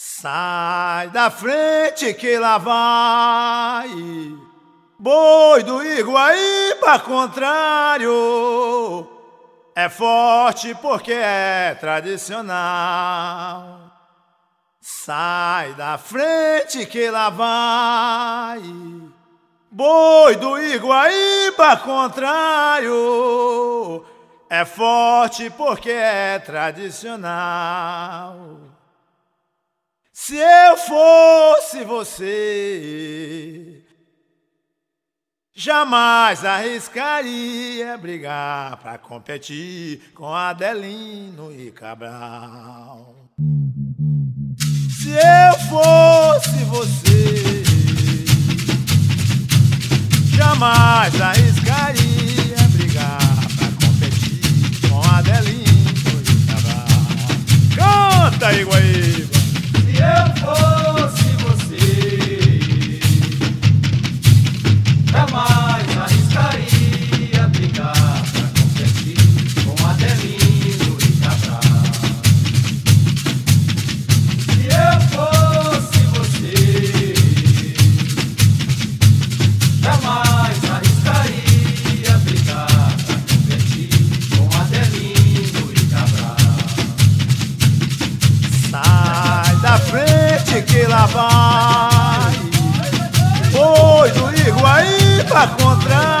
Sai da frente que lá vai. Boi do Iguaíba contrário. É forte porque é tradicional. Sai da frente que lá vai. Boi do Iguaíba contrário. É forte porque é tradicional se eu fosse você, jamais arriscaria brigar para competir com Adelino e Cabral. Se eu fosse você, jamais arriscaria vai Pois do Iguaíba contrário É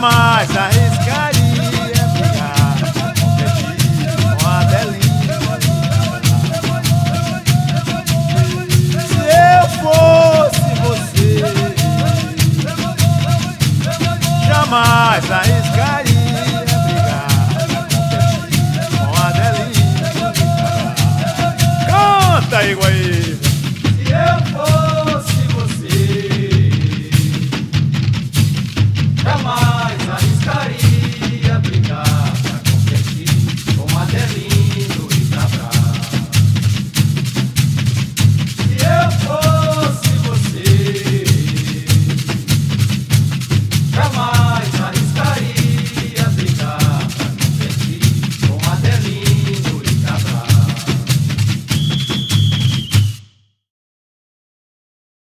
jamais arriscaria pra competir com Adelina. Se eu fosse você, jamais arriscaria brigar com Adelina. Canta, Iguaí!